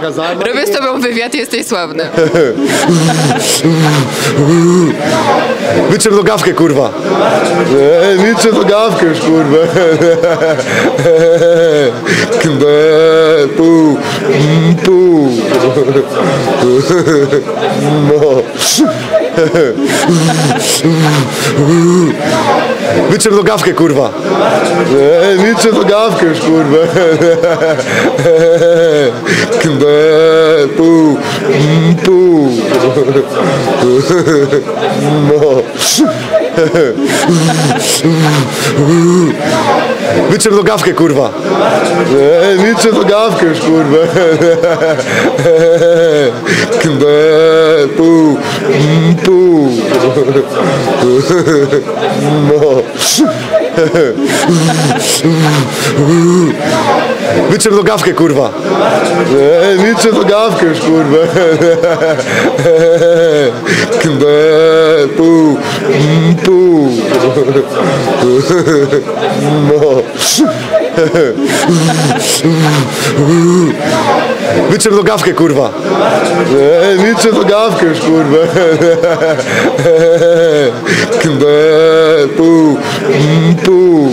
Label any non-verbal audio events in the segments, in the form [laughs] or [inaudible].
pokazałem. Robię z tobą wywiad, jesteś sławny. [laughs] Wyczer nogawkę, kurwa. Eee, Wyczer nogawkę już, kurwa. Kbe, pu, pu. No. Kurwa. Nogawkę już, kurwa. Kbe, mm, pu. No. Wyczer nogawkę, kurwa. Eee, Wyczer nogawkę już, kurwa. Mm, pu. No. Wyczer nogawkę, kurwa. Eee, Wyczer nogawkę już, kurwa. Kbe, pu, mm, pu. No. Wyczer nogawkę, kurwa. Eee, Wyczer nogawkę już, kurwa. Kbe, pu, mm, pu.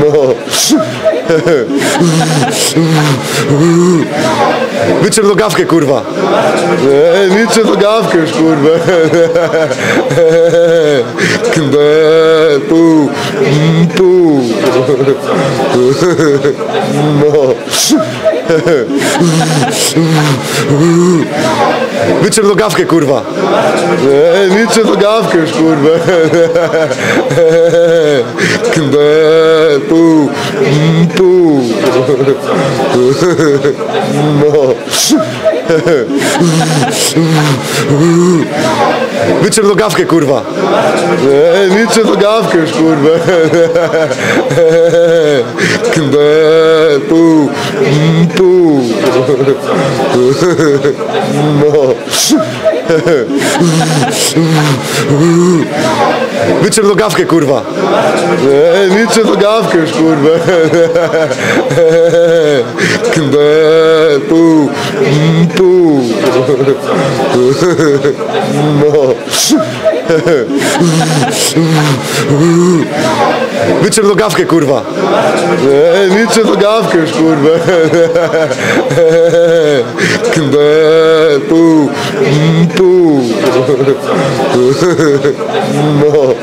No. Wyczer nogawkę, kurwa. Wyczer nogawkę już, kurwa. Pu, mm, pu. No. Wyczer nogawkę, kurwa. Wyczer nogawkę już, kurwa. Kbe, pu, mm, No. Wyczer nogawkę, kurwa. Eee, Wyczer nogawkę już, kurwa. Pu, mm, pu. No. Wyczer nogawkę, kurwa. Eee, Wyczer nogawkę już, kurwa. Kbe, pu, pu. Wyczer nogawkę, kurwa. Eee, Wyczer nogawkę już, kurwa. Kbe, pu, pu. No.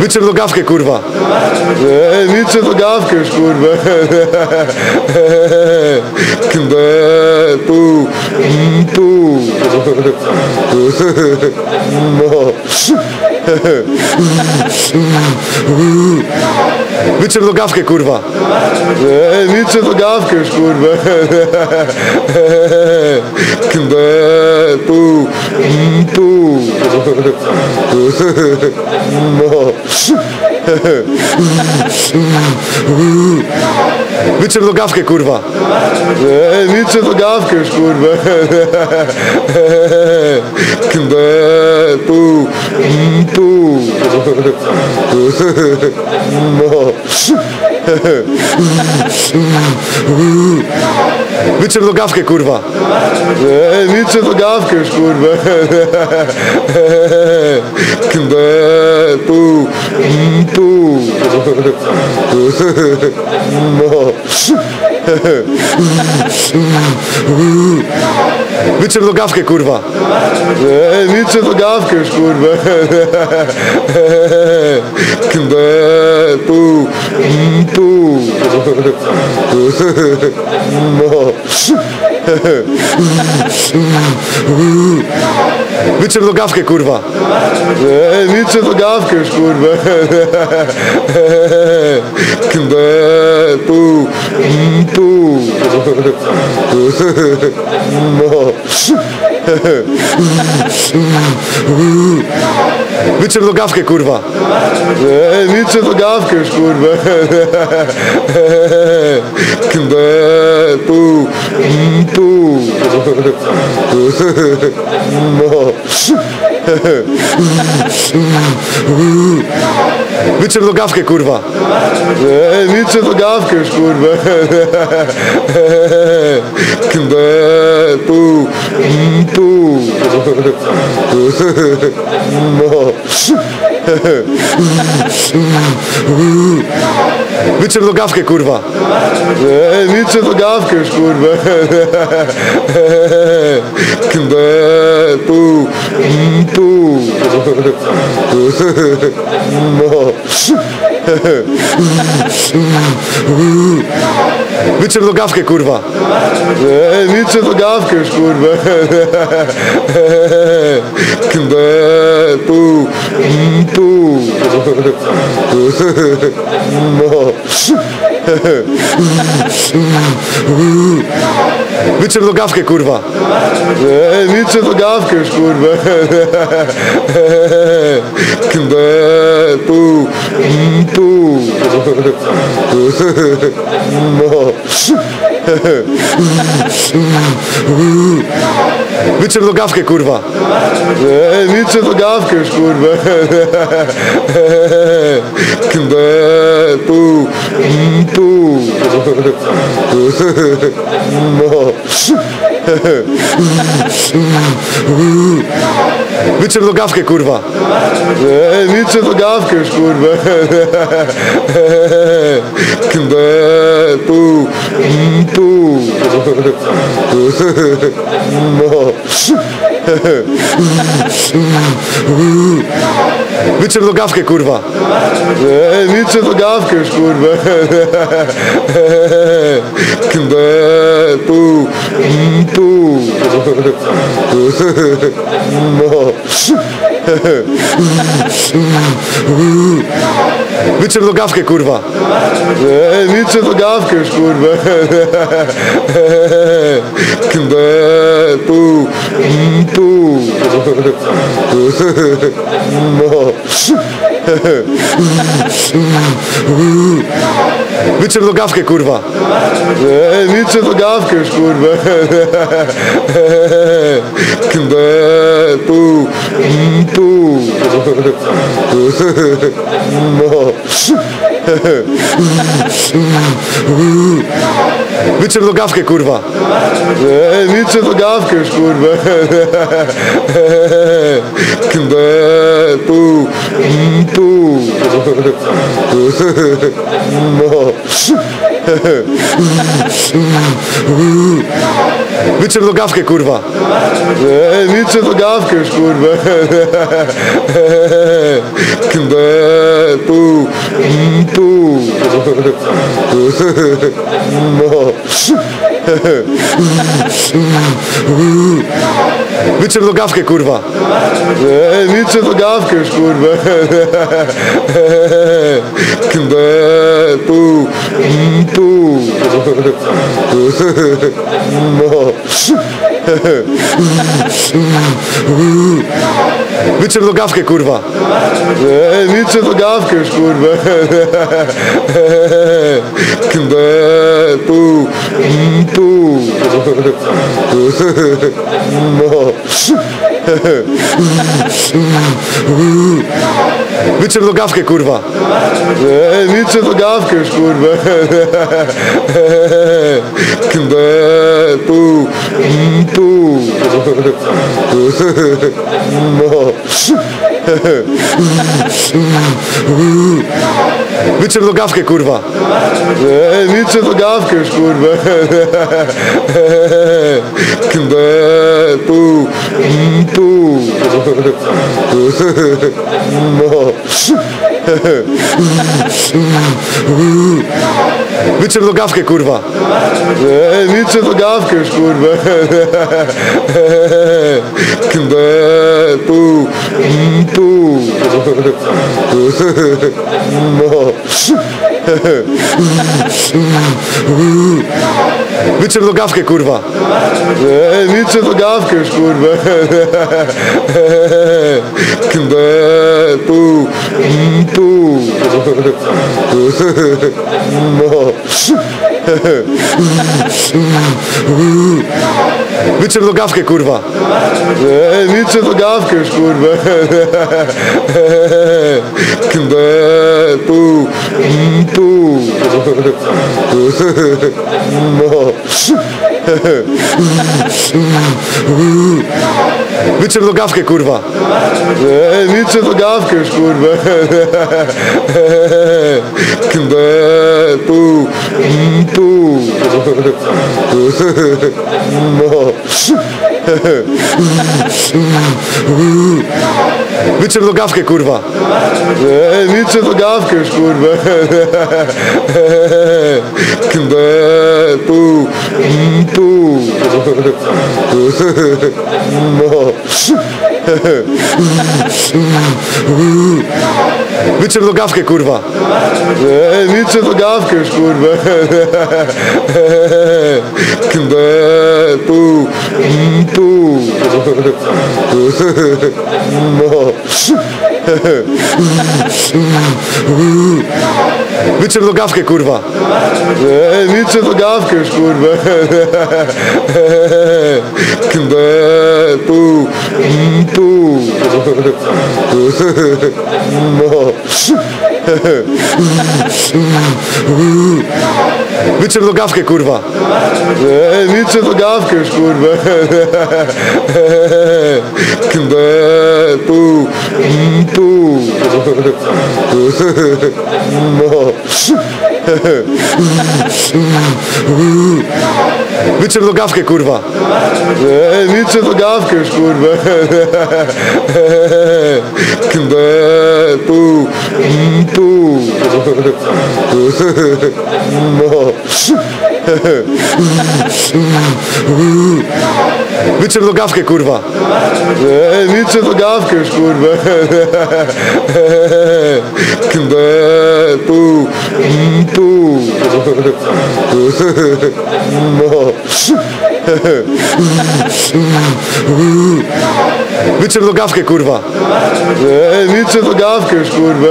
Wyczer nogawkę, kurwa. Eee, Wyczer nogawkę już, kurwa. Kbe, mm, pu. No. Wyczer nogawkę, kurwa. Eee, Wyczer nogawkę już, kurwa. Kbe, pu, mm, pu. No. Wyczer nogawkę, kurwa. Eee, Wyczer nogawkę już, kurwa. Kbe, pu, pu. No. Wyczer nogawkę, kurwa. Eee, Wyczer nogawkę już, kurwa. Kbe, pu, pu. No. Wyczer nogawkę, kurwa. Eee, Wyczer nogawkę już, kurwa. Kbe, pu, mm, pu. No. Wyczer nogawkę, kurwa. Eee, Wyczer nogawkę już, kurwa. Kbe, pu, pu. No. Kurwa. Wyczer nogawkę już, kurwa. Kbe, pu, pu. No. Wyczer nogawkę, kurwa. Eee, liczę nogawkę już, kurwa. Kmbe, pół, mm, pół. No. Wyczer nogawkę, kurwa. Eee, liczę nogawkę już, kurwa. Kmbe, pół, pół. No. Wyczer nogawkę, kurwa. Eee, liczę nogawkę już, kurwa. Kmbe, pół, mm, pół. Wyczer nogawkę, kurwa. Eee, liczę nogawkę już, kurwa. Kmbe, pół, pół. No. Wyczer nogawkę, kurwa. Eee, liczę nogawkę już, kurwa. No. [laughs] Wyczer nogawkę, kurwa. Eee, liczę nogawkę już, kurwa. Kmbe, pół, pół. No. Wyczer nogawkę, kurwa. Eee, liczę nogawkę już, kurwa. [laughs] Kmbe, pół, mm, pół. No. Nogawkę, kurwa. Eee, liczę nogawkę już, kurwa. Pół, mm, pół. No. Wyczer nogawkę, kurwa. Eee, liczę nogawkę już, kurwa. Kmbe, pół, mm, pół. No. Wyczer nogawkę, kurwa. Eee, liczę nogawkę już, kurwa. Kmbe, pół, pół. No. Wyczer nogawkę, kurwa. Eee, liczę nogawkę już, kurwa. Kmbe, pół, pół. No. [laughs] Wyczer nogawkę, kurwa. Eee, liczę nogawkę już, kurwa. Kmbe, pół, pół. No. Wyczer nogawkę, kurwa. Eee, liczę nogawkę już, kurwa. [laughs] Kmbe, pół, pół. No. Wyczer nogawkę, kurwa. Eee, liczę nogawkę już, kurwa. Mm, pół. No. Wyczer nogawkę, kurwa. Liczę nogawkę już, kurwa. Kmbe, pół, mm, pół. No. Wyczer nogawkę, kurwa. Eee, liczę nogawkę już, kurwa. Kmbe, pół, mm, pół. No. Wyczep nogawkę, kurwa. Eee, liczę nogawkę już, kurwa. Pu, mm, pu. No. Wyczep nogawkę, kurwa. Liczę nogawkę już, kurwa. Kbe, pu, mm, pu. [laughs] Wyczep nogawkę, kurwa. Eee, liczę nogawkę już, kurwa. [laughs] Pu, mm, pu. No. Wyczep nogawkę, kurwa. Eee, liczę nogawkę już, kurwa. [laughs] Pu, mm, pu. No. Wyczep nogawkę, kurwa. Eee, liczę nogawkę już, kurwa. Kbe, pu, pu. No. Wyczep nogawkę, kurwa. Liczę nogawkę już, kurwa. Kbe, pu, pu. No. Wyczep nogawkę, kurwa. Eee, liczę nogawkę już, kurwa. Kbe, pu, mm, pu. No. Wyczep nogawkę, kurwa. Eee, liczę nogawkę już, kurwa. Pu, mm, pu. No. Wyczep nogawkę, kurwa. Eee, liczę nogawkę już, kurwa. Pu, mm, pu. No. Wyczep nogawkę, kurwa. Eee, liczę nogawkę już, kurwa.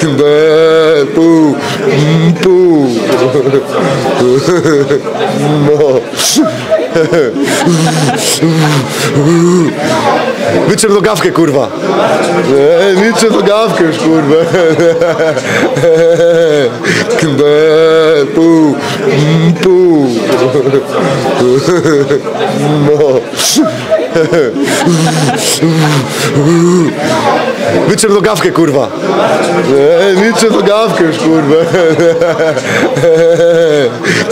Kbe, pu, mm, pu. Wyczep nogawkę, kurwa. Eee, liczę nogawkę już, kurwa. Mm, pu. No. Kurwa. Eee, liczę nogawkę już, kurwa.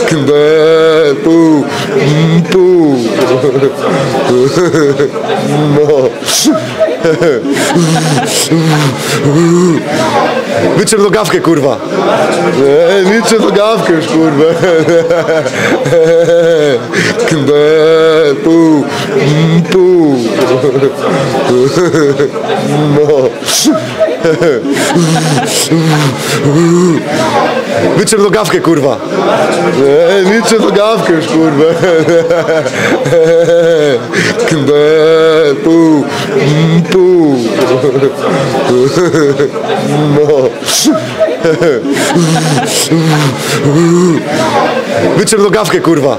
Kbe, pu, mm, No. Wyczep nogawkę, kurwa. Eee, liczę nogawkę już, kurwa. Kbe, pu, mm, pu. No. Wyczep nogawkę, kurwa. Eee, liczę nogawkę już, kurwa. Pu, mm, pu. No. Wyczep nogawkę, kurwa.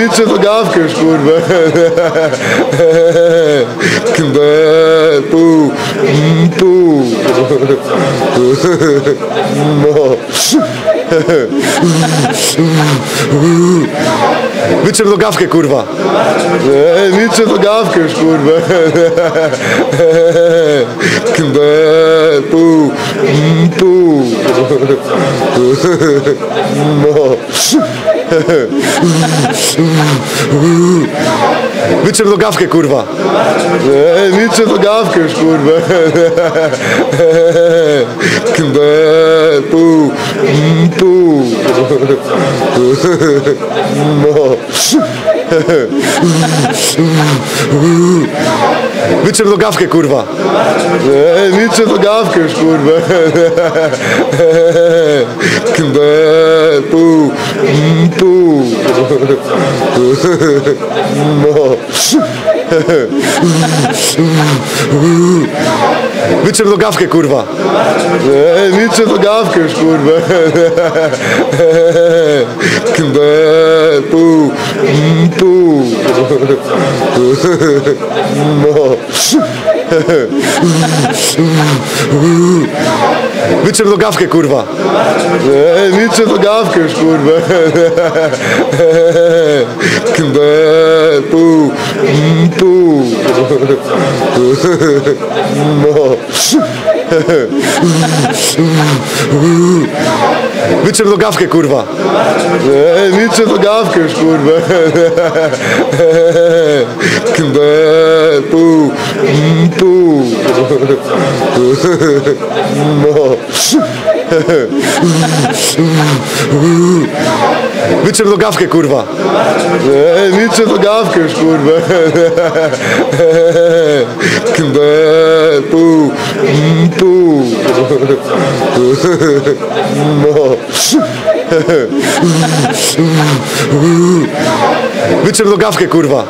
Liczę nogawkę już, kurwa. Kbe, pu, mm, pu. [laughs] No. Wyczep nogawkę, kurwa. Eee, liczę nogawkę już, kurwa. Kbe, mm, pu. No. Wyczep nogawkę, kurwa. Eee, liczę nogawkę już, kurwa. Kbe, pu, pu. No. Wyczep nogawkę, kurwa. Eee, liczę nogawkę już, kurwa. Kbe, pu, pu. No. Wyczep nogawkę, kurwa. Eee, liczę nogawkę już, kurwa. Kbe, pu, mm, pu. No. Wyczep nogawkę, kurwa. Liczę nogawkę już, kurwa. Pu, mm, pu. No. Wyczep nogawkę, kurwa. Eee, liczę nogawkę już, kurwa. Pu, mm, pu. No. Wyczep nogawkę, kurwa. Eee, liczę nogawkę już, kurwa. Pu, mm, pu. No. Wyczep nogawkę, kurwa.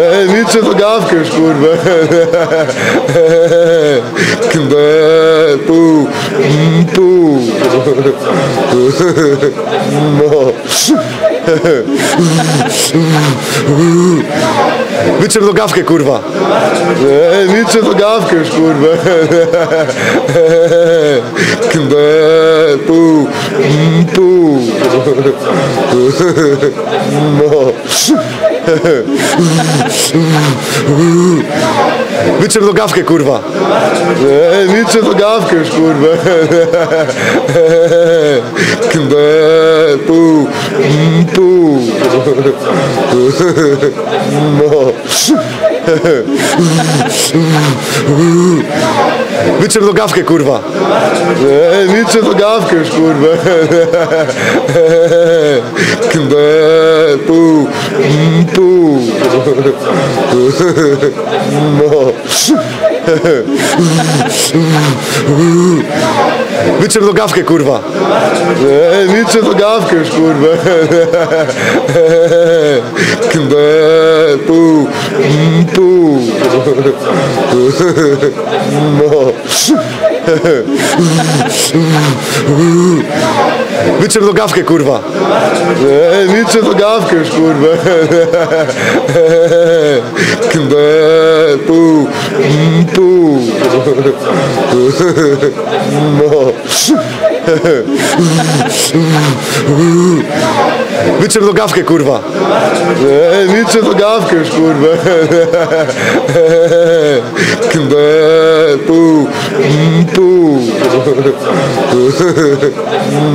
Eee, liczę nogawkę już, kurwa. Kbe, pu, mm, pu. No. Wyczep nogawkę, kurwa. Eee, liczę nogawkę już, kurwa. Kbe, pu, mm, pu. Wyczep nogawkę, kurwa. Eee, liczę nogawkę już, kurwa. Mm, pu. No. Kurwa. Eee, liczę nogawkę już, kurwa. Kbe, pu, mm, pu. [laughs] No. Wyczep nogawkę, kurwa. Eee, liczę nogawkę już, kurwa. Kbe, pu, mm. No. Kurwa. Liczę nogawkę już, kurwa. Kbe, pu, mm, pu. [laughs] Wyczep nogawkę, kurwa. Eee, liczę nogawkę już, kurwa. Pu, mm, pu.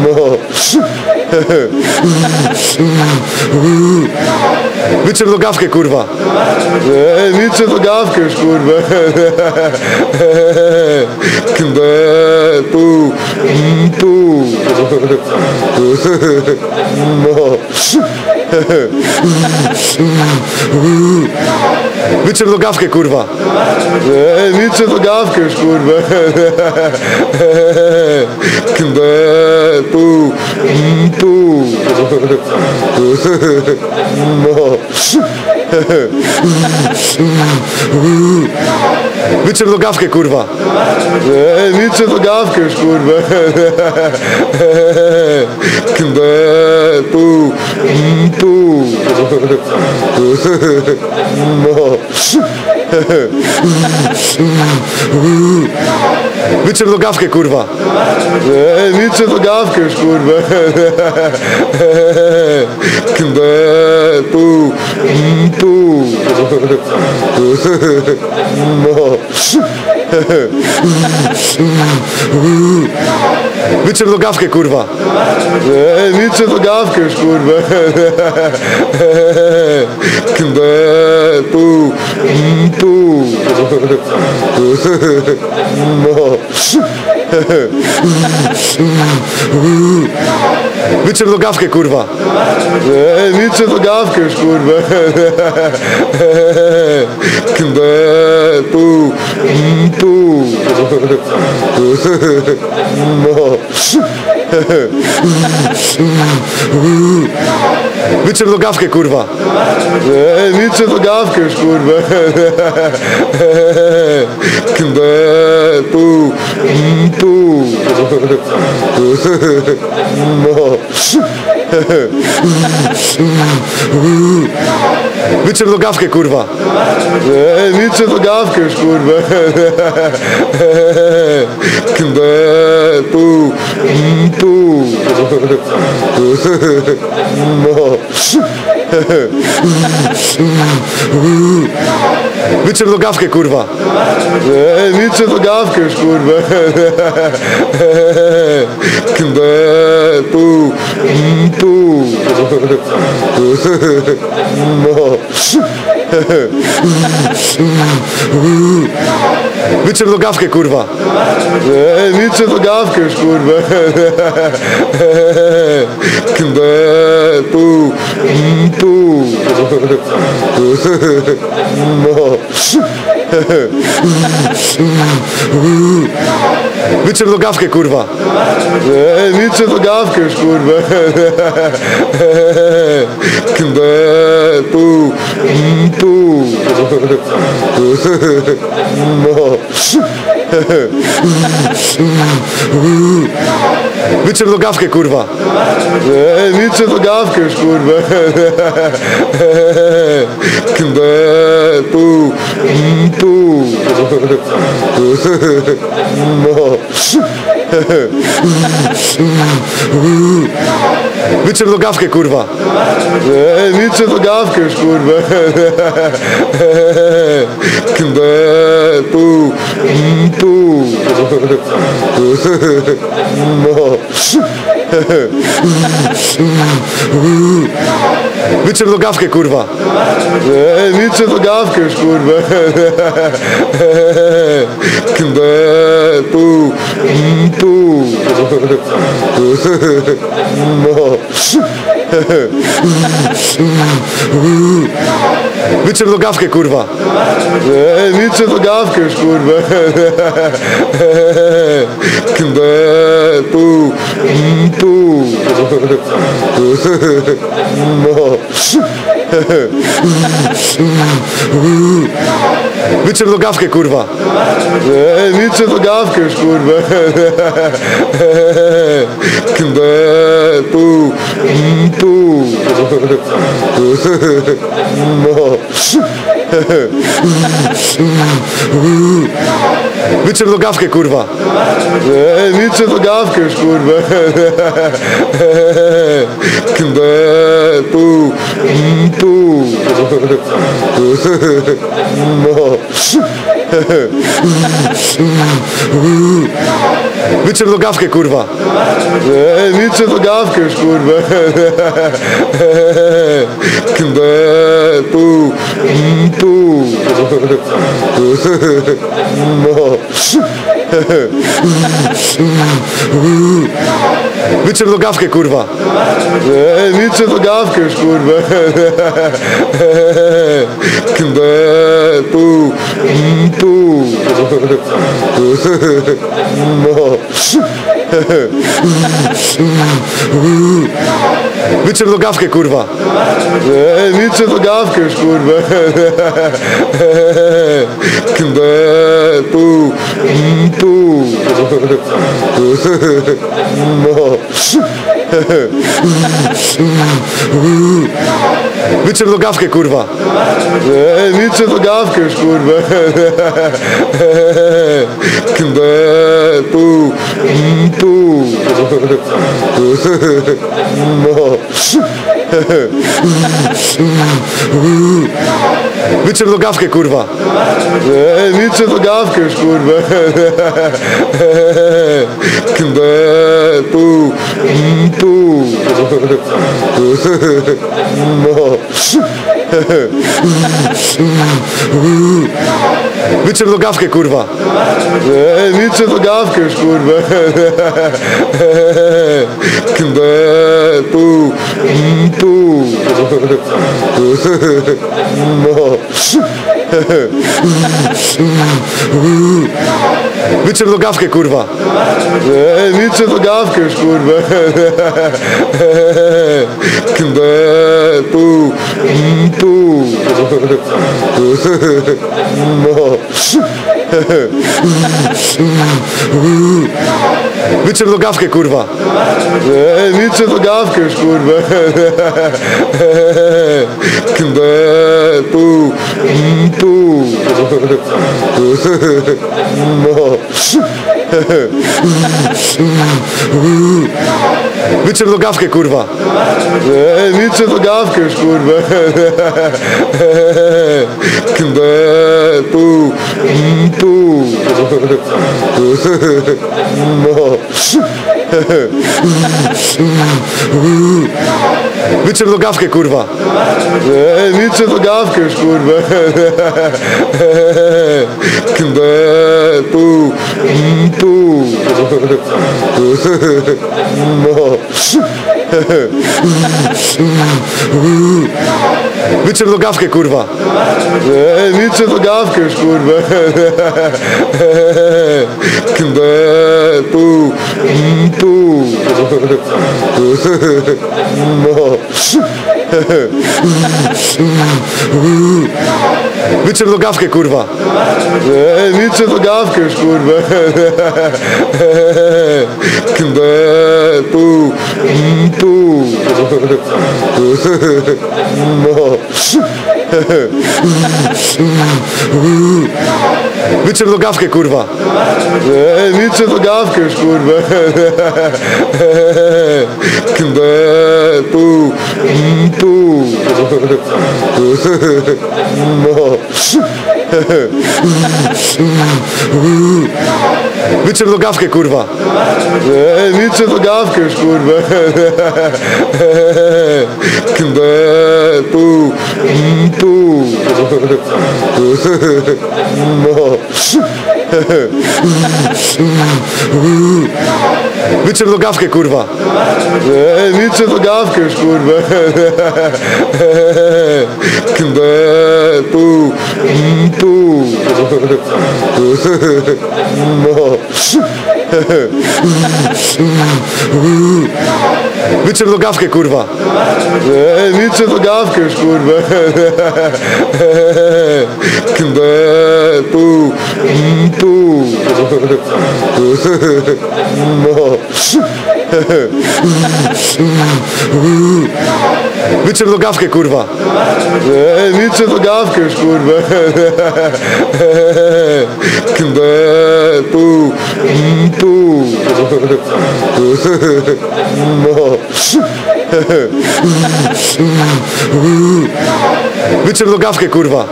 No. Wyczep nogawkę, kurwa. Eee, liczę nogawkę już, kurwa. Pu, mm, pu. No. Wyczep nogawkę, kurwa. Eee, liczę nogawkę już, kurwa. Kbe, pu, pu. No. Wyczep nogawkę, kurwa. Eee, liczę nogawkę już, kurwa. Kbe, pu, mm, pu. No. Wyczep nogawkę, kurwa. Eee, liczę nogawkę już, kurwa. Kbe, pu, pu. No. Wyczep nogawkę, kurwa. Eee, liczę nogawkę już, kurwa. Mm, pu. No. Nogawkę, kurwa. Liczę nogawkę już, kurwa. Pu, pu. No. Wyczep nogawkę, kurwa. Eee, liczę nogawkę już, kurwa. Pu, pu. No. Wyczep nogawkę, kurwa. Eee, liczę nogawkę już, kurwa. Pu, mm, pu. No. Wyczep nogawkę, kurwa. Eee, liczę nogawkę już, kurwa. Kbe, pu, mm, No. Wyczep nogawkę, kurwa. Eee, liczę nogawkę już, kurwa. Kbe, pu, mm, pu. No. Wyczep nogawkę, kurwa. Eee, liczę nogawkę już, kurwa. Pu, mm, pu. No. Wyczep nogawkę, kurwa. Liczę nogawkę już, kurwa. Kbe, pu, mm, pu. [laughs] Wyczep nogawkę, kurwa. Eee, liczę nogawkę już, kurwa. Kbe, mm, pu. No. Wyczep nogawkę, kurwa. Eee, liczę nogawkę już, kurwa. Kbe, mm, pu. No. Wyczep nogawkę, kurwa. Eee, liczę nogawkę już, kurwa. Kbe, pu, pu. No. Wyczep nogawkę, kurwa. Eee, liczę nogawkę już, kurwa. Kbe, pu, mm, pu. No. Wyczep nogawkę, kurwa. Eee, liczę nogawkę już, kurwa. Kbe, pu. No. Wyczep nogawkę, kurwa. Eee, liczę nogawkę już, kurwa. Kbe, pu, mm, pu. No. Nogawkę, kurwa. Nogawkę już, kurwa. Pu, mm, pu. No. Nogawkę, kurwa. Eee, liczę nogawkę już, kurwa. Kbe, pu, mm, pu. No. Wyczep nogawkę, kurwa. Eee, liczę nogawkę już, kurwa. Kbe, pu, mm, pu. No. Wyczep nogawkę, kurwa. Eee, liczę nogawkę już, kurwa. Pu, mm, pu. No. Wyczep nogawkę, kurwa. Eee, liczę nogawkę już, kurwa. Kbe, pu, mm, No. Wyczep nogawkę, kurwa. Eee, liczę nogawkę już, kurwa. Kbe, pu, mm, pu. No. Nogawkę, kurwa. Liczę nogawkę już, kurwa. Kbe, pu, mm, pu. No. Wyczep nogawkę, kurwa. Eee, liczę nogawkę już, kurwa. Kbe, pu, mm, pu. No. Wyczep nogawkę, kurwa. Eee, liczę nogawkę już, kurwa. Kbe, pu, mm, pu. [laughs] Wyczep nogawkę, kurwa. Eee, liczę nogawkę już, kurwa. [laughs] Pu, mm, pu. [laughs] No. Wyczep nogawkę, kurwa. Eee, liczę nogawkę już, kurwa. Kbe, pu, mm, No. Wyczep nogawkę, kurwa. Eee, liczę nogawkę już, kurwa. Pu, mm, pu. No. Wyczep nogawkę, kurwa. Eee, liczę nogawkę już, kurwa. Kbe, pu, mm, pu. No. Wyczep nogawkę, kurwa. Eee, liczę nogawkę już, kurwa. Kbe, pu, mm, pu. No. Wyczep nogawkę, kurwa. Eee, liczę nogawkę już, kurwa. Pu, mm, pu. No. Wyczep nogawkę, kurwa. Eee, liczę nogawkę już, kurwa. Kbe, pu, mm, pu. Wyczep nogawkę, kurwa.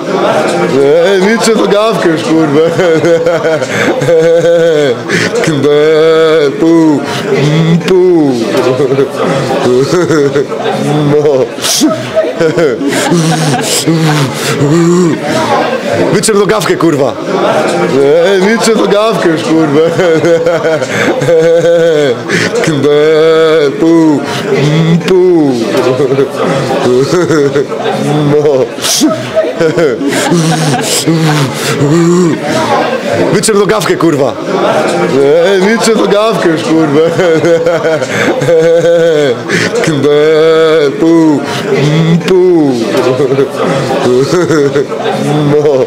Eee, liczę nogawkę już, kurwa. Kbe, pu, mm. No. Kurwa. Eee, liczę nogawkę już, kurwa. Kbe, pu, mm, pu. No. Wyczep nogawkę, kurwa. Eee, liczę nogawkę już, kurwa. Pu, mm, pu. No.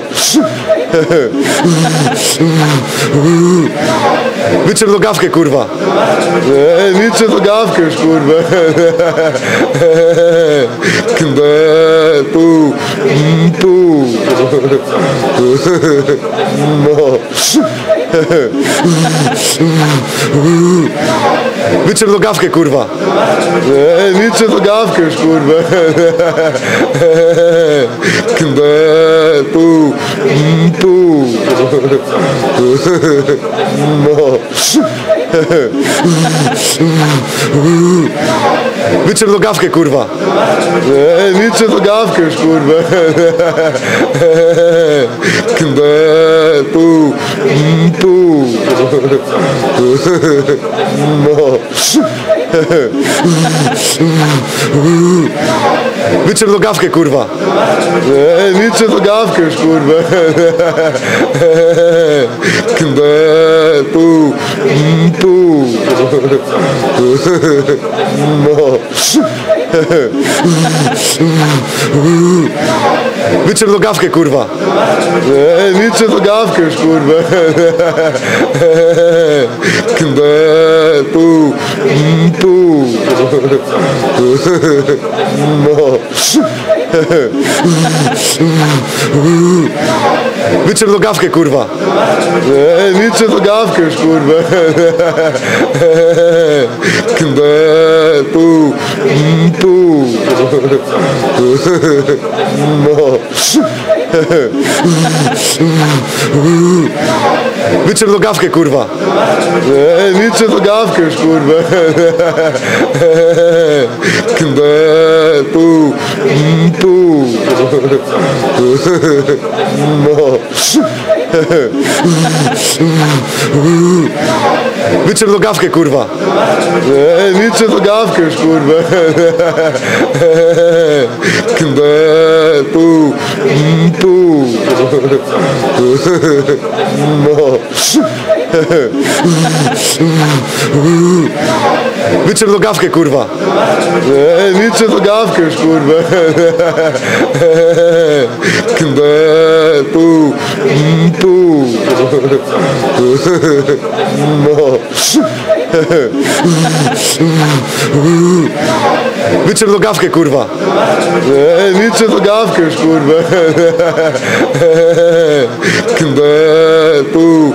Wyczep nogawkę, kurwa. Eee, liczę nogawkę już, kurwa. Kbe, pu, pu. No. Wyczep nogawkę, kurwa. Eee, liczę nogawkę już, kurwa. Kbe, pu, pu. No. Wyczep nogawkę, kurwa. Eee, liczę nogawkę już, kurwa. Pu, mm, pu. No. Wyczep nogawkę, kurwa. Eee, liczę nogawkę już, kurwa. Kbe, pu, mm, pu. Wyczep nogawkę, kurwa. Eee, liczę nogawkę już, kurwa. Pu, mm, pu. No. Wyczep nogawkę, kurwa. Eee, liczę nogawkę już, kurwa. Kbe, pu, mm, pu. No. Wyczep nogawkę, kurwa. Eee, liczę nogawkę już, kurwa. Kbe, pu, mm. No. Wyczep nogawkę, kurwa. Liczę nogawkę już, kurwa. Kbe, pu, mm, pu. [laughs] Wyczep nogawkę, kurwa. Eee, liczę nogawkę już, kurwa. [laughs] Pu, mm, pu. No. Wyczep nogawkę, kurwa. Eee, liczę nogawkę już, kurwa. [laughs] Pu, mm,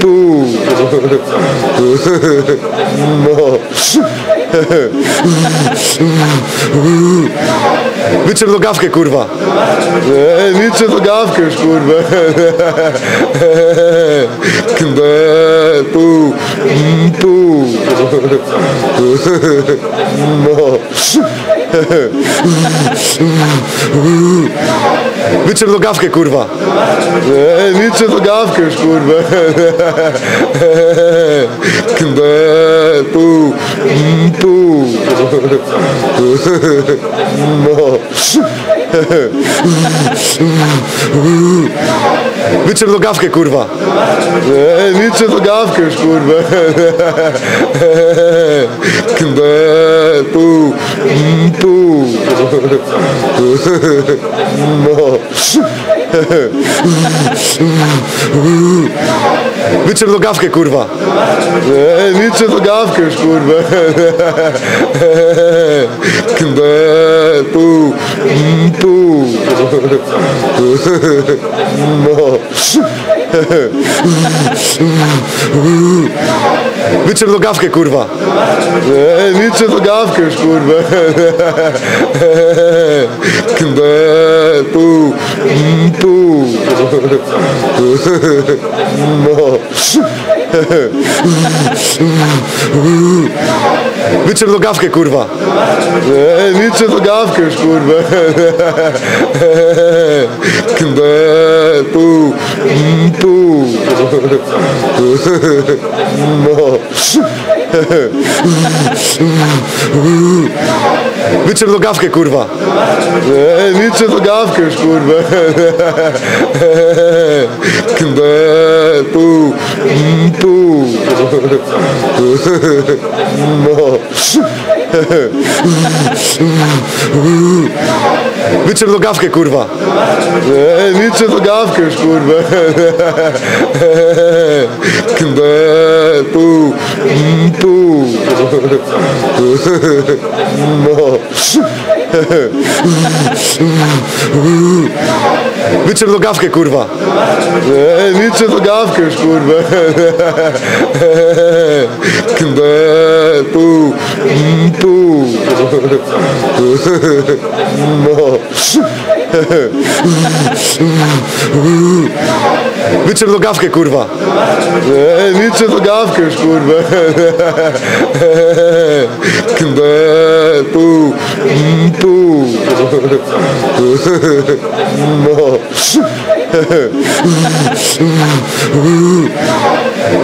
pu. No. Wyczep nogawkę, kurwa. Eee, liczę nogawkę już, kurwa. Kbe, pu, pu. No. Wyczep nogawkę, kurwa. Liczę nogawkę już, kurwa. Kbe, pu, pu. No. Wyczep nogawkę, kurwa. Eee, liczę nogawkę już, kurwa. Kbe, pu, pu. No. Wyczep nogawkę, kurwa. Eee, liczę nogawkę już, kurwa. Mm, pu. No. Nogawkę, kurwa. Liczę nogawkę już, kurwa. Pu, pu. No. Wyczep nogawkę, kurwa. Eee, liczę nogawkę już, kurwa. Pu, pu. No. Wyczep nogawkę, kurwa. Eee, liczę nogawkę już, kurwa. Pu, mm, pu. No. Wyczep nogawkę, kurwa. Eee, liczę nogawkę już, kurwa. Kbe, pu, mm, No. Wyczep nogawkę, kurwa. Eee, liczę nogawkę już, kurwa. Pu, mm, pu. No. Wyczer nogawkę, kurwa. Liczę nogawkę już, kurwa. Kbe, pu, mm, pu. No.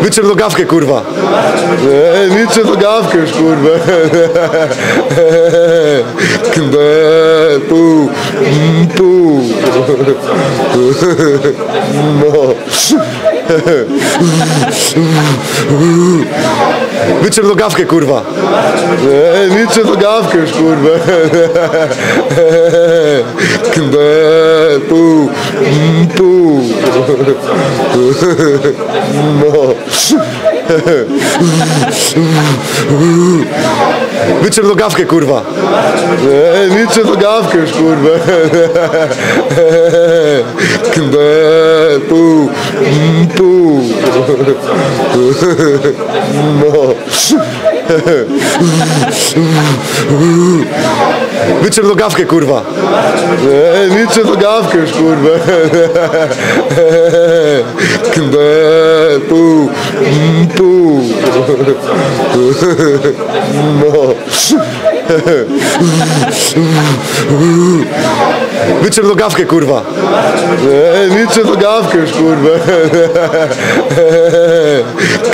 Wyczer nogawkę, kurwa. Eee, liczę nogawkę już, kurwa. Pu, mm, pu. No. Nogawkę, kurwa. Eee, liczę nogawkę już, kurwa. Kbe, pu, mm, pu. No. Wyczer nogawkę, kurwa. Eee, liczę nogawkę już, kurwa. Kbe, pu, mm, pu. No. Wyczer nogawkę, kurwa. Eee, liczę nogawkę już, kurwa. Pu, mm, pu. No. Wyczer nogawkę, kurwa. Eee, liczę nogawkę już, kurwa.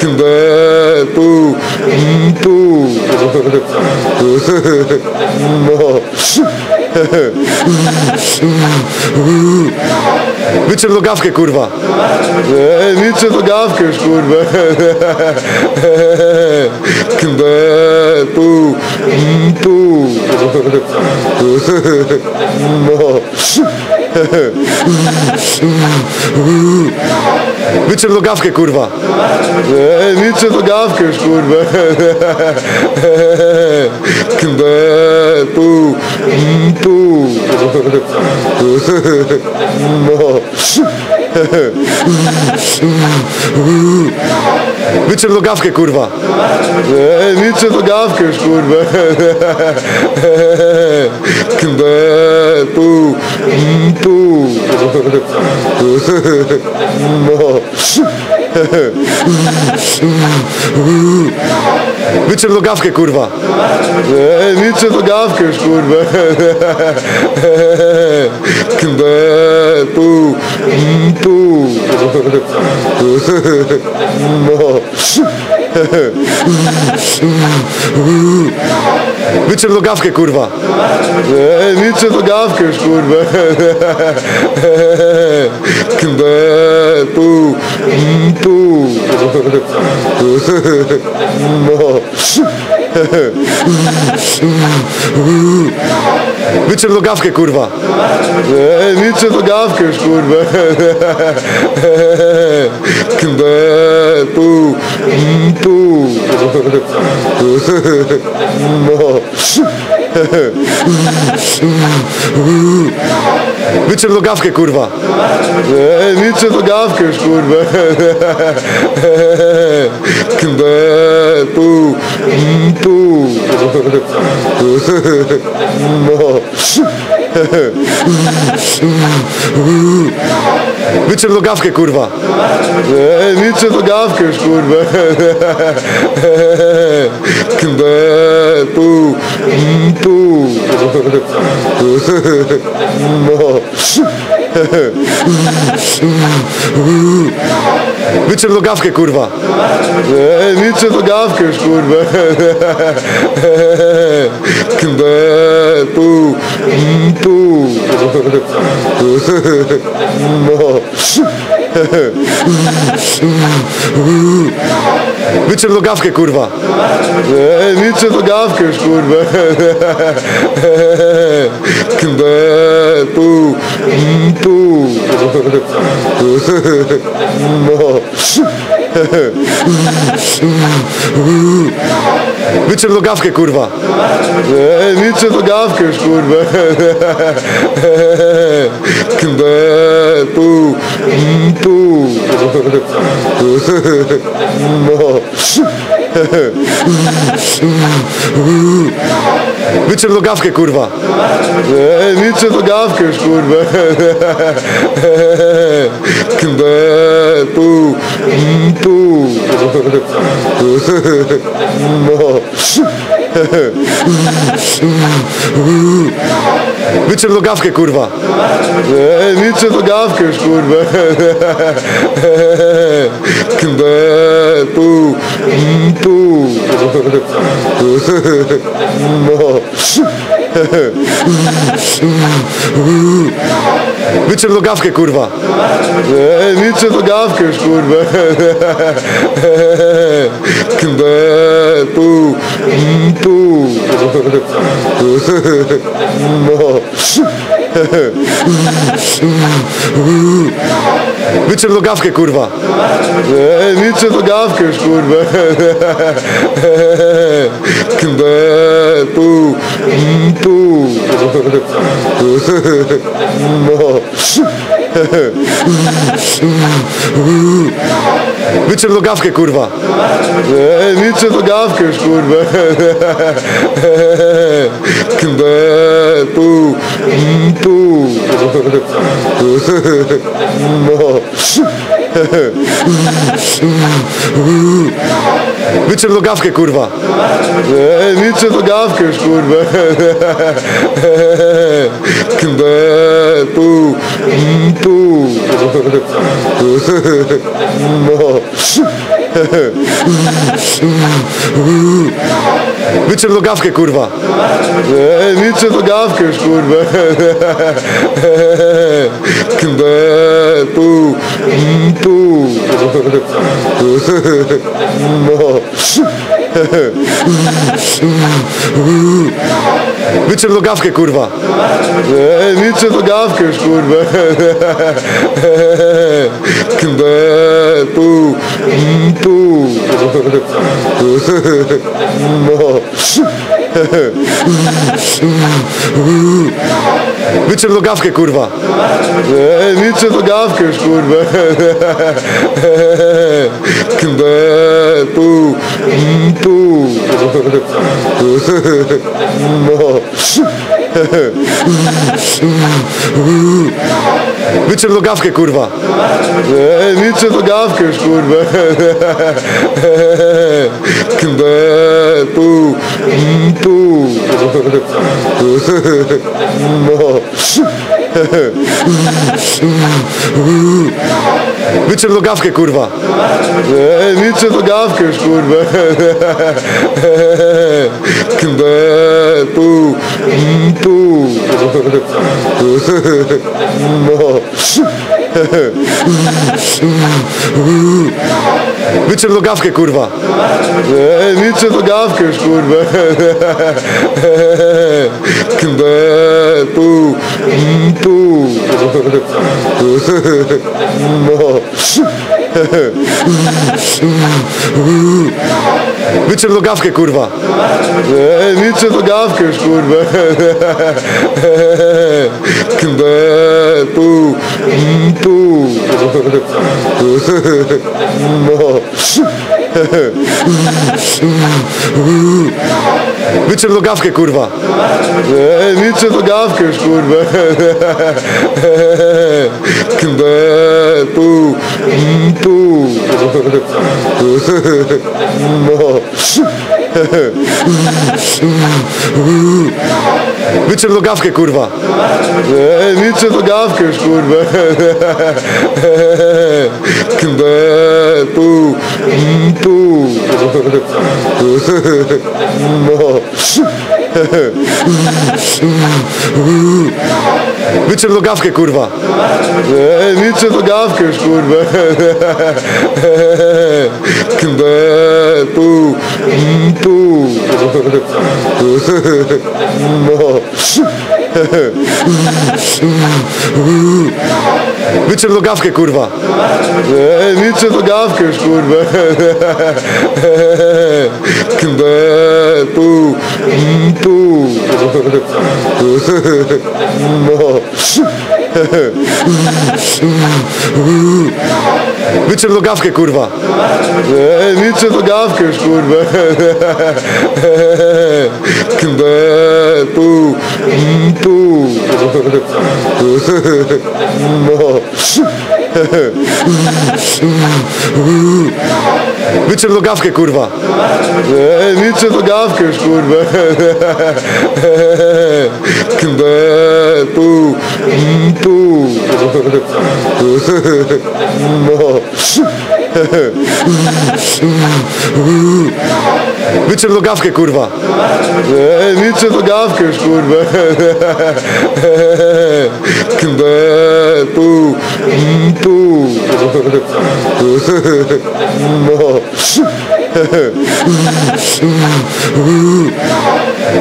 Kbe, pu, mm, No. Wyczer nogawkę, kurwa. Eee, liczę nogawkę już, kurwa. Pu, mm, pu. No. Wyczer nogawkę, kurwa. Eee, liczę nogawkę już, kurwa. Kbe, pu, mm, pu. No. Wyczer nogawkę, kurwa. Eee, liczę nogawkę już, kurwa. Kbe, pu, pu. No. Wyczer nogawkę, kurwa. Eee, liczę nogawkę już, kurwa. Pu, mm, pu. No. Wyczer nogawkę, kurwa. Eee, liczę nogawkę już, kurwa. Kbe, pu, mm, pu. No. Wyczer nogawkę, kurwa. Eee, liczę nogawkę już, kurwa. Pu, mm, pu. No. Wyczer nogawkę, kurwa. Eee, liczę nogawkę już, kurwa. Kbe, pu, mm, No. Wyczer nogawkę, kurwa. Eee, liczę nogawkę już, kurwa. Kbe, pu, mm, pu. No. Wyczer nogawkę, kurwa. Eee, liczę nogawkę już, kurwa. Kbe, pu, mm, pu. No. Wyczer nogawkę, kurwa. Eee, liczę nogawkę już, kurwa. Kbe, pu, mm, pu. No. Wyczer nogawkę, kurwa. Eee, liczę nogawkę już, kurwa. Kbe, pu, mm, pu. [laughs] Wyczer nogawkę, kurwa. Eee, liczę nogawkę już, kurwa. [laughs] Pu, mm, pu. [laughs] No. Wyczer nogawkę, kurwa. Eee, liczę nogawkę już, kurwa. Mm, No. Wyczer nogawkę, kurwa. Eee, liczę nogawkę już, kurwa. [laughs] Kbe, pu, pu. No. Nogawkę, kurwa. Eee, liczę nogawkę już, kurwa. Kbe, pu, pu. No. Wyczer nogawkę, kurwa. Eee, liczę nogawkę już, kurwa. Pu, pu. No. Wyczer nogawkę, kurwa. Eee, liczę nogawkę już, kurwa. Pu, pu. No. Wyczer nogawkę, kurwa. Eee, liczę nogawkę już, kurwa. Pu, mm, pu. No. Wyczer nogawkę, kurwa. Eee, liczę nogawkę już, kurwa. Kbe, pu, mm, No. Wyczer nogawkę, kurwa. Eee, liczę nogawkę już, kurwa. Kbe, pu, mm, pu. No. Wyczer nogawkę, kurwa. Liczę nogawkę już, kurwa. Pu, mm, pu. No. Wyczer nogawkę, kurwa. Liczę nogawkę już, kurwa. Pu, mm, pu. No. Wyczer nogawkę, kurwa. Eee, liczę nogawkę już, kurwa. Pu, mm, pu. No. Wyczer nogawkę, kurwa. Eee, liczę nogawkę już, kurwa. Kbe, pu, mm, pu. No. Wyczer nogawkę, kurwa. Eee, liczę nogawkę już, kurwa. Kbe, pu, mm, pu. Wyczer nogawkę, kurwa. Eee, liczę nogawkę już, kurwa. Mm, pu. No. Kurwa. Eee, liczę nogawkę już, kurwa. Kbe, pu, mm, No. Wyczer nogawkę, kurwa. Eee, liczę nogawkę już, kurwa. Pu, mm, pół. No. Wyczep nogawkę, kurwa. Eee, liczę nogawkę już, kurwa. Kmbe, pół, pół. No. Wyczep nogawkę, kurwa. Eee, liczę nogawkę już, kurwa. Kmbe, pół, pół. No. Wyczep nogawkę, kurwa. Eee, liczę nogawkę już, kurwa. Kmbe, pół, pół. No.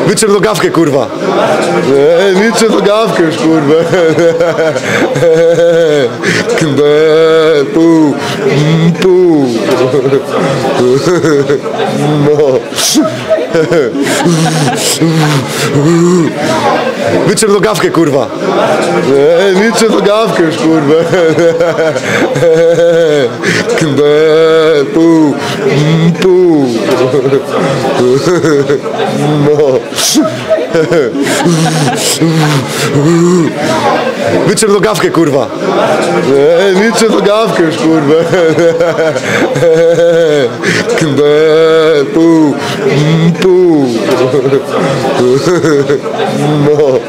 Wyczep nogawkę, kurwa. Eee, liczę nogawkę już, kurwa. Kmbe, pół, pół. No. Wyczep nogawkę, kurwa. Eee, liczę nogawkę już, kurwa. Kmbe, pół, pół. No. Wyczep nogawkę, kurwa. Eee, liczę nogawkę już, kurwa. Kmbe, pół, pół. No.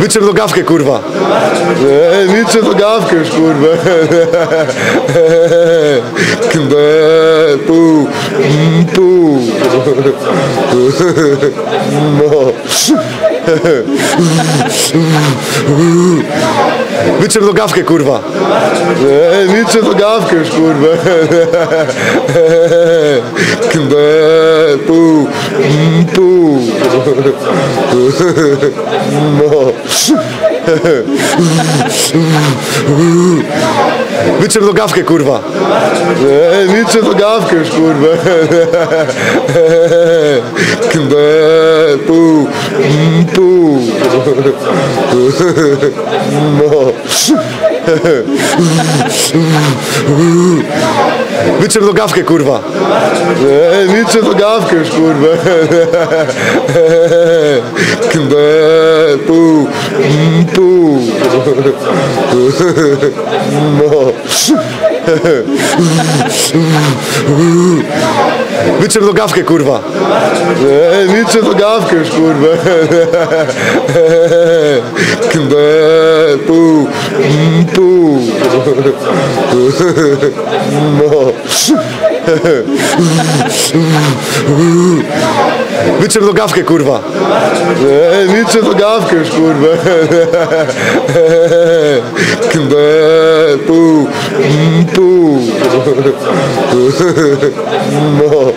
Wyczep nogawkę, kurwa. Eee, liczę nogawkę już, kurwa. Kmbe, pół, pół. No. Wyczep nogawkę, kurwa. Eee, liczę nogawkę już, kurwa. Kmbe, pół, mm, pół. No. Wyczep nogawkę, kurwa. Eee, liczę nogawkę już, kurwa. Kmbe, pół, mm, pół. No. Wyczep nogawkę, kurwa. Eee, liczę nogawkę już, kurwa. Kmbe, pół, pół. No. Wyczep nogawkę, kurwa. Eee, liczę nogawkę już, kurwa. Kmbe, pół, pół. No. Wyczep nogawkę, kurwa. Eee, liczę nogawkę już, kurwa. Kmbe, pół, pół. No.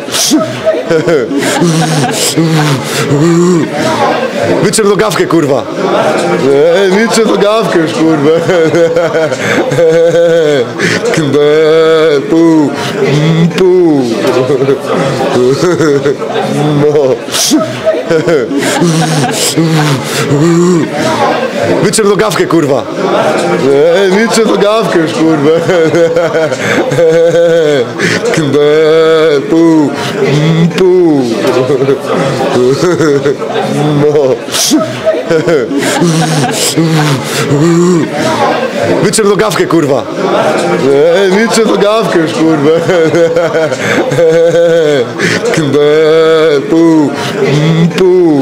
Wyczep nogawkę, kurwa. Eee, liczę nogawkę już, kurwa. Kmbe, pół, pół. No. Wyczep nogawkę, kurwa. Liczę nogawkę już, kurwa. Kmbe, pół, pół. No. [laughs] Wyczep nogawkę, kurwa. Eee, liczę nogawkę już, kurwa. Kmbe, pół, pół.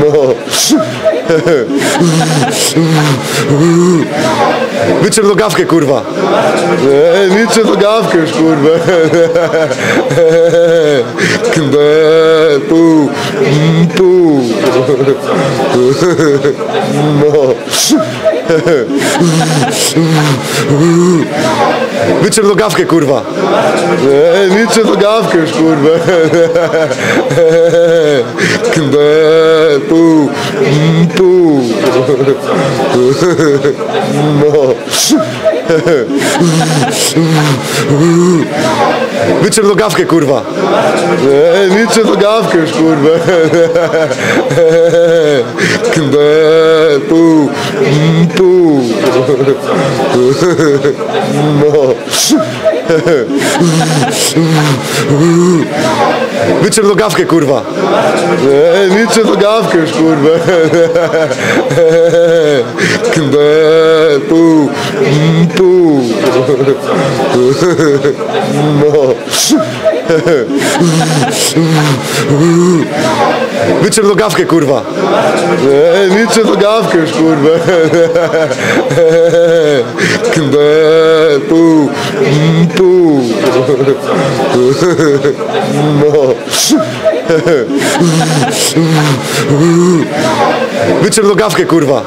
No. Wyczep nogawkę, kurwa. Eee, liczę nogawkę już, kurwa. [laughs] Kmbe, pół, mm, pół. No. Wyczer nogawkę, kurwa. Eee, liczę nogawkę już, kurwa. Kbe, pu, pu. No. Wyczer nogawkę, kurwa. Eee, liczę nogawkę już, kurwa. Kbe, pu, mm, pu. No. Wyczer nogawkę, kurwa. Eee, liczę nogawkę już, kurwa. Kbe, pu, mm, pu. No. Wyczer nogawkę, kurwa. Eee, liczę nogawkę już, kurwa. No. Wyczer nogawkę, kurwa.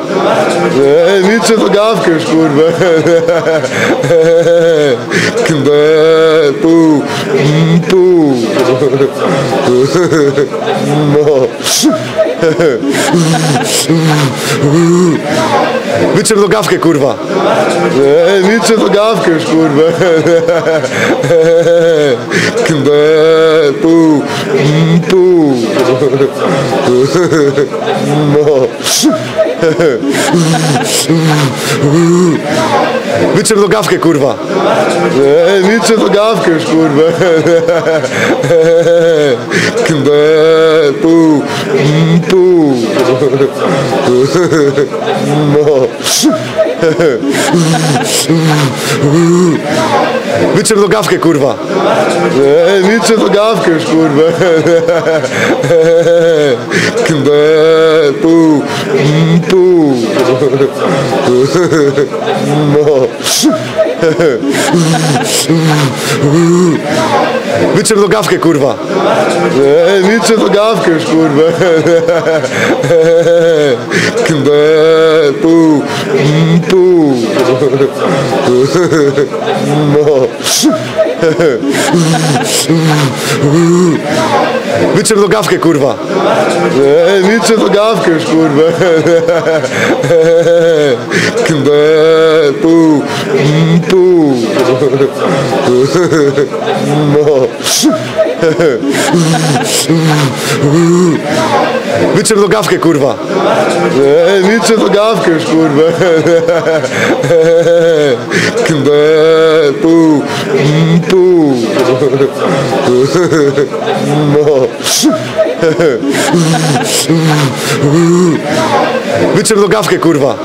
Eee, liczę nogawkę już, kurwa. Kbe, pu, mm, No. [laughs] Wyczer nogawkę, kurwa. Eee, liczę nogawkę już, kurwa. Pu, mm, pu. No. Wyczer nogawkę, kurwa. Eee, liczę nogawkę już, kurwa. Kbe, pu, pu. No. Wyczer nogawkę, kurwa. Eee, liczę nogawkę już, kurwa. Kbe, pu, pu. No. Wyczer nogawkę, kurwa. Eee, liczę nogawkę już, kurwa. Kbe, pu, mm, pu. No. Wyczer nogawkę, kurwa. Eee, liczę nogawkę już, kurwa. Kbe, pu, pu. No. Wyczer nogawkę, kurwa. Eee, liczę nogawkę już, kurwa. Kbe, pu, mm, pu. No. Wyczer nogawkę, kurwa.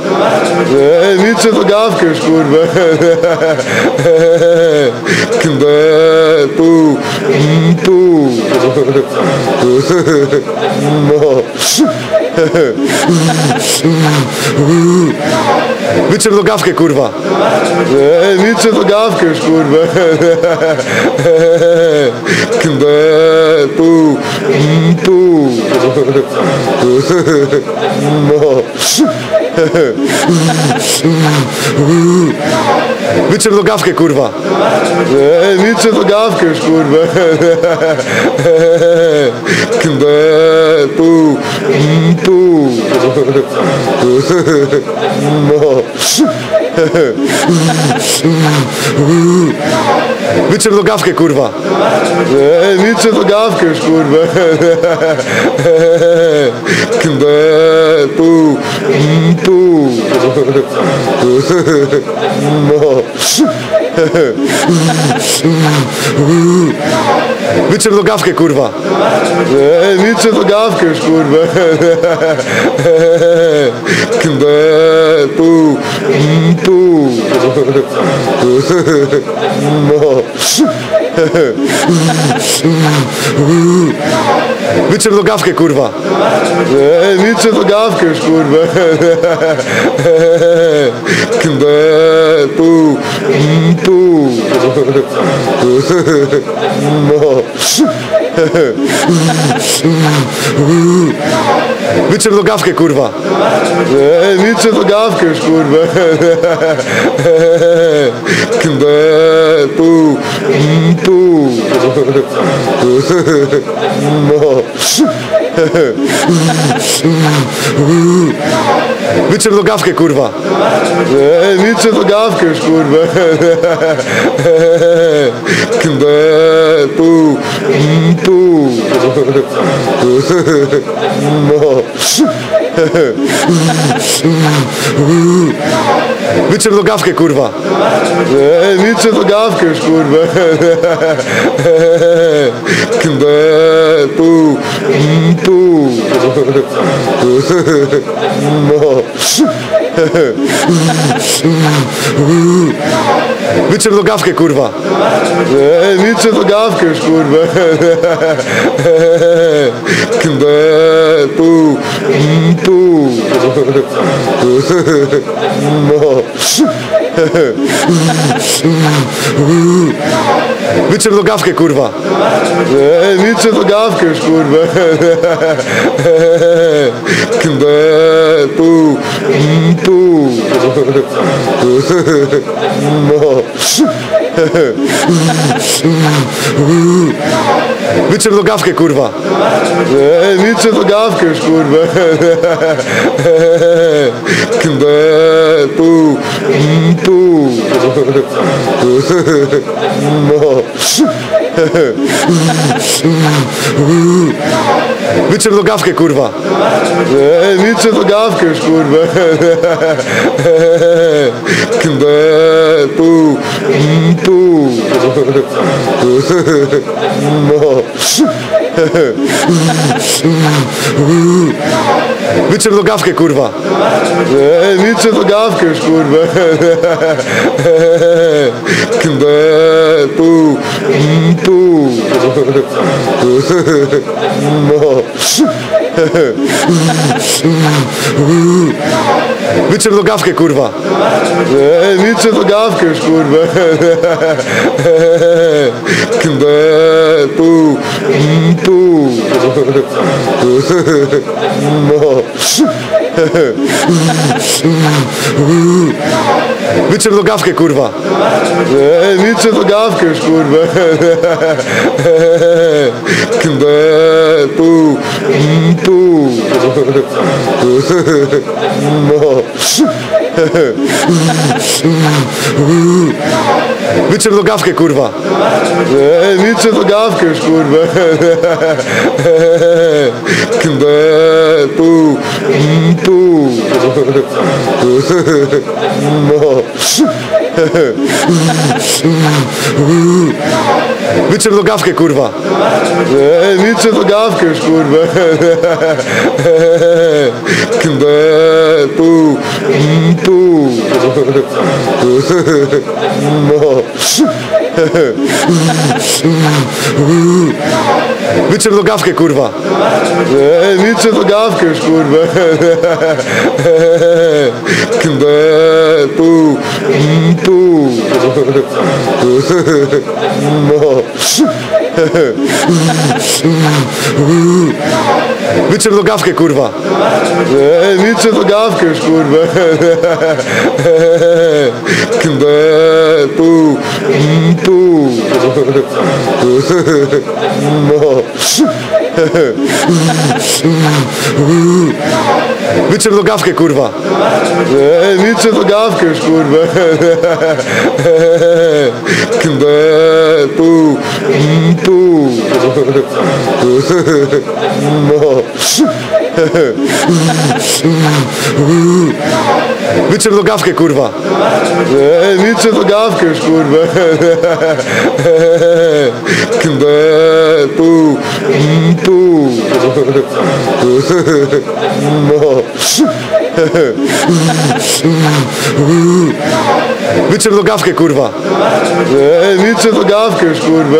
Eee, liczę nogawkę już, kurwa. Pu, pu. No. Kurwa. Liczę nogawkę już, kurwa. Kbe, pu, pu. No. Wyczer nogawkę, kurwa. Eee, liczę nogawkę już, kurwa. Kbe, pu, pu. No. Wyczer nogawkę, kurwa. Eee, liczę nogawkę już, kurwa. Pu, mm, pu. No. Wyczer nogawkę, kurwa. Eee, liczę nogawkę już, kurwa. Kbe, pu, mm, pu. Wyczer nogawkę, kurwa. Eee, liczę nogawkę już, kurwa. Pu, mm, pu. No. Wyczer nogawkę, kurwa. Eee, liczę nogawkę już, kurwa. Kbe, No. [laughs] Wyczer nogawkę, kurwa. Eee, liczę nogawkę już, kurwa. [laughs] Pu, mm, pu. No. Wyczer nogawkę, kurwa. Eee, liczę nogawkę już, kurwa. [laughs] Kbe, pu, pu. No. Wyczer nogawkę, kurwa. Eee, liczę nogawkę już, kurwa. Kbe, pu, pu. No. Wyczer nogawkę, kurwa. Eee, liczę nogawkę już, kurwa. Kbe, pu, mm, pu. No. Wyczer nogawkę, kurwa. Eee, liczę nogawkę już, kurwa. Pu, mm, pu. No. Wyczer nogawkę, kurwa. Liczę nogawkę już, kurwa. Kbe, pu, mm, pu. [laughs] No. Wyczer nogawkę, kurwa. Eee, liczę nogawkę już, kurwa. Pu, mm, pu. No. Wyczer nogawkę, kurwa. Eee, liczę nogawkę już, kurwa. Kbe, pu, mm, pu. No. Wyczer nogawkę, kurwa. Eee, liczę nogawkę już, kurwa. Pu, pu. No. Wyczer nogawkę, kurwa. Eee, liczę nogawkę już, kurwa. Kbe, pu, mm, pu. No. Wyczer nogawkę, kurwa. Eee, liczę nogawkę już, kurwa. Kbe, pu, mm, pu. No. Wyczer nogawkę, kurwa. Eee, liczę nogawkę już, kurwa. Pu, mm, pu. No. Wyczer nogawkę, kurwa. Liczę nogawkę już, kurwa. Kbe, pu, mm, pu. [laughs] No. Wyczer nogawkę, kurwa. Eee, liczę nogawkę już, kurwa. Pu, mm, pu. No. Wyczer nogawkę, kurwa. Eee, liczę nogawkę już, kurwa. Pu, mm, pu. No. Wyczer nogawkę, kurwa. Eee, liczę nogawkę już, kurwa.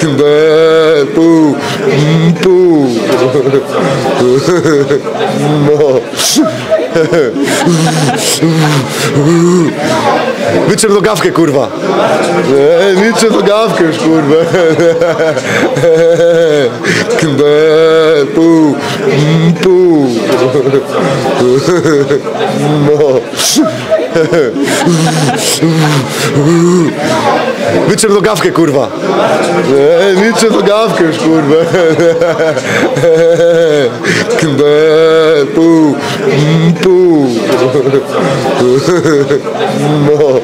Kbe, pu, pu. No. Wyczep nogawkę, kurwa. Wyczep nogawkę już, kurwa. Kmbe, pu, mm, pu. No. Wyczep nogawkę, kurwa. Eee, Wyczep nogawkę już, kurwa. Kmbe, pu, mm, pu. No.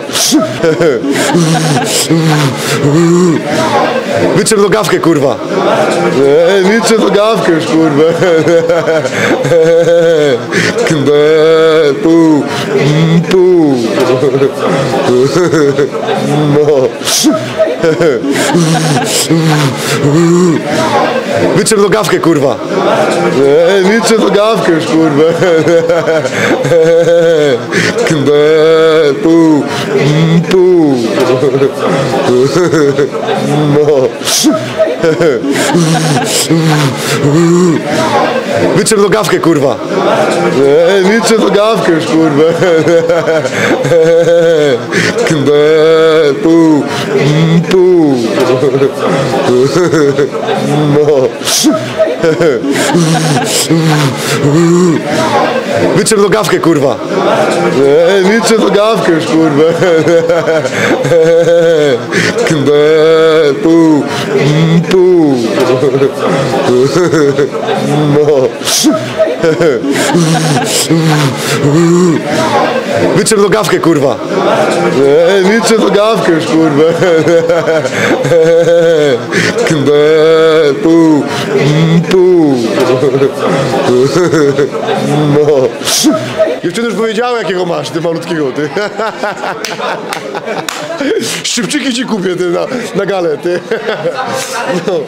Wyczep nogawkę, kurwa. Eee, Wyczep nogawkę już, kurwa. Kmbe, pu, mm, pu. No. Wyczep nogawkę, kurwa. Wyczep nogawkę już, kurwa. Kmbe, pu, mm. No. Wyczep nogawkę, kurwa. Eee, Wyczep nogawkę już, kurwa. Kmbe, pu, mm, pu. No. Wyczep nogawkę, kurwa. Eee, Wyczep nogawkę już, kurwa. Mm, pu. No. Wyczep nogawkę, kurwa. Eee, Wyczep nogawkę już, kurwa. Mm, pu. No. Dziewczyny już powiedziały jakiego masz, ty malutkiego, ty. Szybczyki ci kupię, ty, na, na galę, ty. No.